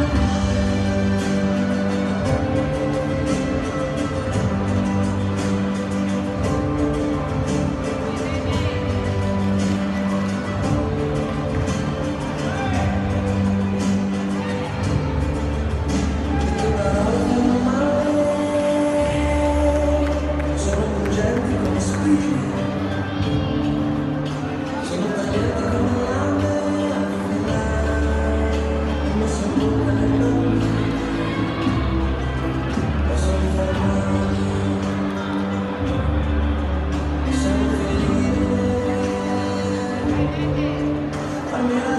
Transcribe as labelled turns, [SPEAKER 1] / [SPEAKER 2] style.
[SPEAKER 1] Thank you.
[SPEAKER 2] primeira